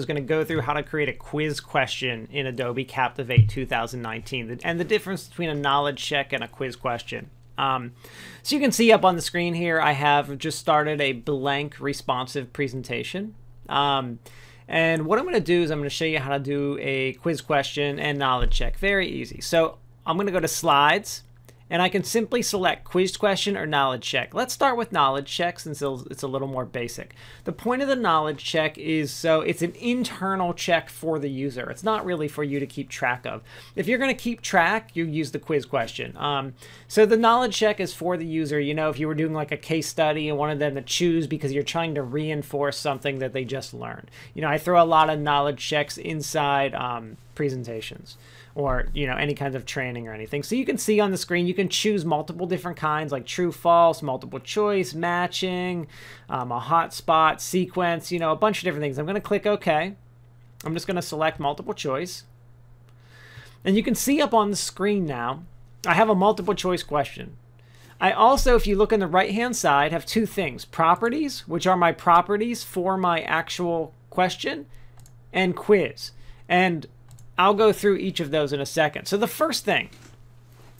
is going to go through how to create a quiz question in Adobe Captivate 2019 and the difference between a knowledge check and a quiz question. Um, so you can see up on the screen here, I have just started a blank responsive presentation. Um, and what I'm going to do is I'm going to show you how to do a quiz question and knowledge check. Very easy. So I'm going to go to slides and I can simply select quiz question or knowledge check. Let's start with knowledge check since it's a little more basic. The point of the knowledge check is so it's an internal check for the user. It's not really for you to keep track of. If you're going to keep track, you use the quiz question. Um, so the knowledge check is for the user. You know, if you were doing like a case study and wanted them to choose because you're trying to reinforce something that they just learned. You know, I throw a lot of knowledge checks inside um, presentations or you know any kinds of training or anything. So you can see on the screen you can choose multiple different kinds like true, false, multiple choice, matching, um, a hotspot, sequence, you know a bunch of different things. I'm going to click OK. I'm just going to select multiple choice. And you can see up on the screen now, I have a multiple choice question. I also, if you look on the right hand side, have two things. Properties, which are my properties for my actual question, and quiz. And I'll go through each of those in a second. So the first thing,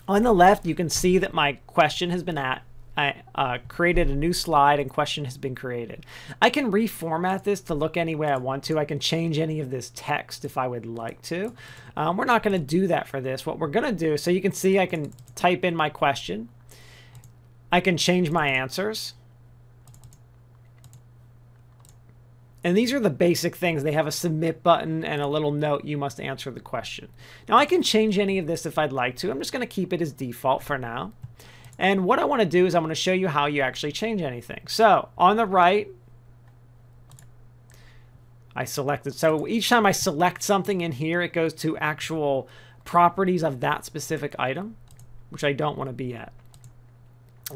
on the left, you can see that my question has been at, I uh, created a new slide and question has been created. I can reformat this to look any way I want to. I can change any of this text if I would like to. Um, we're not going to do that for this. What we're going to do, so you can see I can type in my question. I can change my answers. And these are the basic things. They have a submit button and a little note, you must answer the question. Now I can change any of this if I'd like to. I'm just going to keep it as default for now. And what I want to do is I'm going to show you how you actually change anything. So on the right, I selected. So each time I select something in here, it goes to actual properties of that specific item, which I don't want to be at.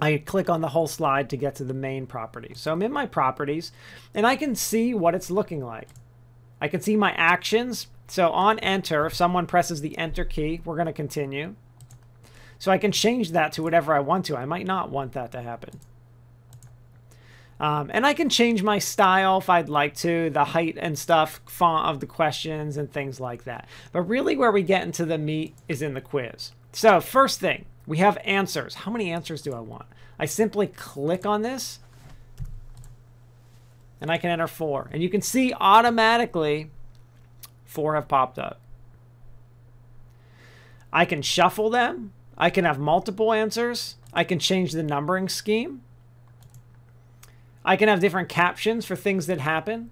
I click on the whole slide to get to the main property. So I'm in my properties and I can see what it's looking like. I can see my actions. So on enter, if someone presses the enter key, we're going to continue. So I can change that to whatever I want to. I might not want that to happen. Um, and I can change my style if I'd like to, the height and stuff, font of the questions and things like that. But really where we get into the meat is in the quiz. So first thing, we have answers. How many answers do I want? I simply click on this and I can enter four. And you can see automatically four have popped up. I can shuffle them. I can have multiple answers. I can change the numbering scheme. I can have different captions for things that happen.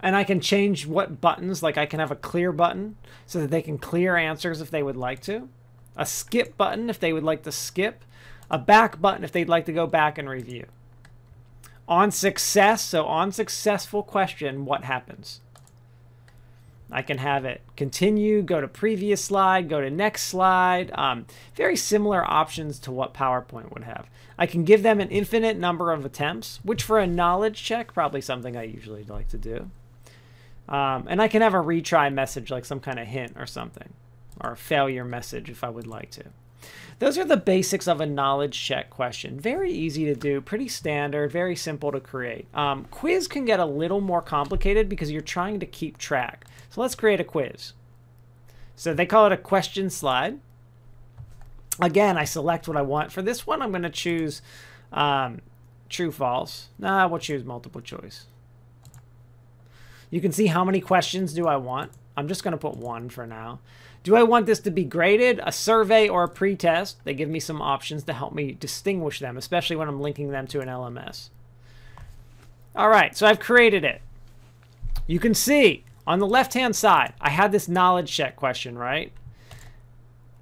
And I can change what buttons, like I can have a clear button so that they can clear answers if they would like to a skip button if they would like to skip, a back button if they'd like to go back and review. On success, so on successful question, what happens? I can have it continue, go to previous slide, go to next slide. Um, very similar options to what PowerPoint would have. I can give them an infinite number of attempts, which for a knowledge check, probably something I usually like to do. Um, and I can have a retry message, like some kind of hint or something or a failure message if I would like to. Those are the basics of a knowledge check question. Very easy to do, pretty standard, very simple to create. Um, quiz can get a little more complicated because you're trying to keep track. So let's create a quiz. So they call it a question slide. Again, I select what I want. For this one, I'm going to choose um, true, false. Nah, we'll choose multiple choice. You can see how many questions do I want. I'm just going to put one for now. Do I want this to be graded, a survey, or a pretest? They give me some options to help me distinguish them, especially when I'm linking them to an LMS. All right, so I've created it. You can see on the left-hand side, I had this knowledge check question, right?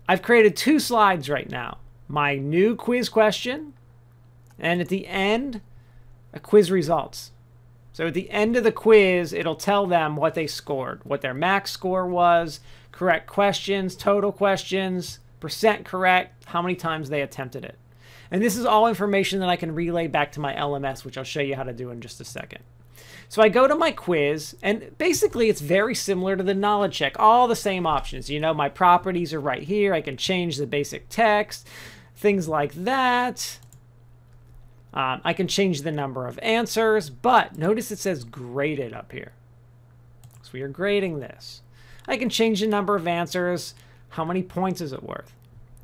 I've created two slides right now. My new quiz question, and at the end, a quiz results. So at the end of the quiz, it'll tell them what they scored, what their max score was, correct questions, total questions, percent correct, how many times they attempted it. And this is all information that I can relay back to my LMS, which I'll show you how to do in just a second. So I go to my quiz, and basically it's very similar to the knowledge check. All the same options. You know, my properties are right here. I can change the basic text, things like that. Um, I can change the number of answers, but notice it says graded up here. So we are grading this. I can change the number of answers. How many points is it worth?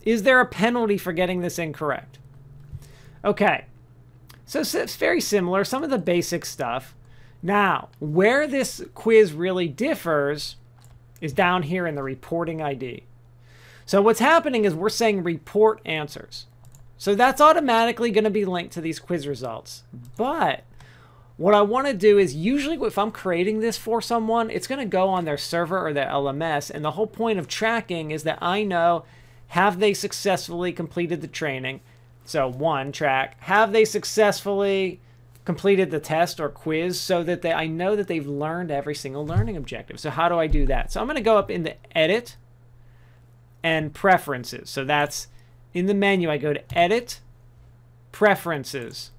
Is there a penalty for getting this incorrect? Okay, so it's very similar, some of the basic stuff. Now, where this quiz really differs is down here in the reporting ID. So what's happening is we're saying report answers. So that's automatically going to be linked to these quiz results. But what I want to do is usually if I'm creating this for someone, it's going to go on their server or their LMS. And the whole point of tracking is that I know have they successfully completed the training? So one track, have they successfully completed the test or quiz so that they, I know that they've learned every single learning objective. So how do I do that? So I'm going to go up in the edit and preferences. So that's in the menu. I go to edit, preferences.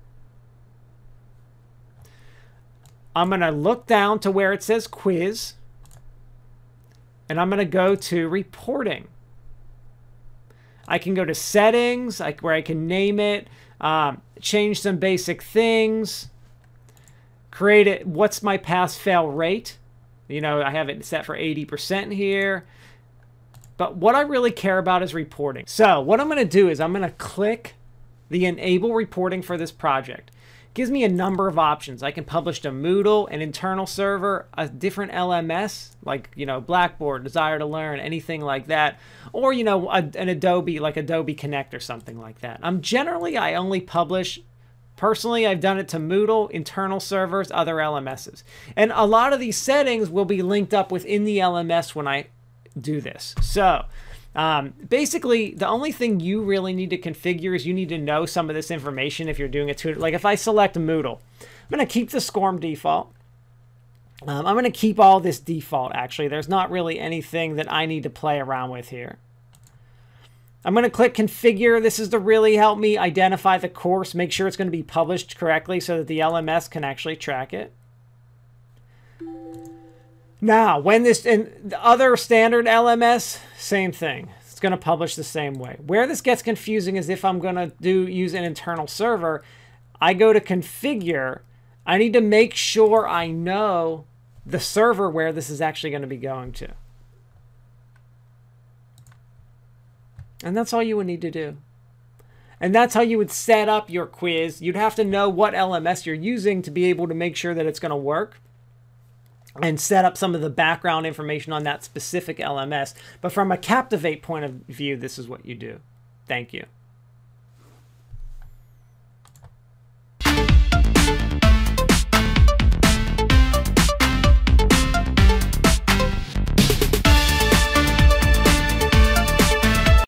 I'm going to look down to where it says quiz. And I'm going to go to reporting. I can go to settings, like where I can name it, um, change some basic things, create it. What's my pass fail rate? You know, I have it set for 80% here. But what I really care about is reporting. So what I'm going to do is I'm going to click the enable reporting for this project gives me a number of options. I can publish to Moodle, an internal server, a different LMS, like, you know, Blackboard, Desire to Learn, anything like that. Or, you know, a, an Adobe, like Adobe Connect or something like that. I'm generally, I only publish Personally, I've done it to Moodle, internal servers, other LMSs. And a lot of these settings will be linked up within the LMS when I do this. So um, basically, the only thing you really need to configure is you need to know some of this information if you're doing a tutor. Like if I select Moodle, I'm going to keep the SCORM default. Um, I'm going to keep all this default, actually. There's not really anything that I need to play around with here. I'm going to click configure. This is to really help me identify the course, make sure it's going to be published correctly so that the LMS can actually track it. Now, when this and the other standard LMS, same thing. It's going to publish the same way. Where this gets confusing is if I'm going to do use an internal server, I go to configure. I need to make sure I know the server where this is actually going to be going to. And that's all you would need to do. And that's how you would set up your quiz. You'd have to know what LMS you're using to be able to make sure that it's going to work and set up some of the background information on that specific LMS. But from a Captivate point of view, this is what you do. Thank you.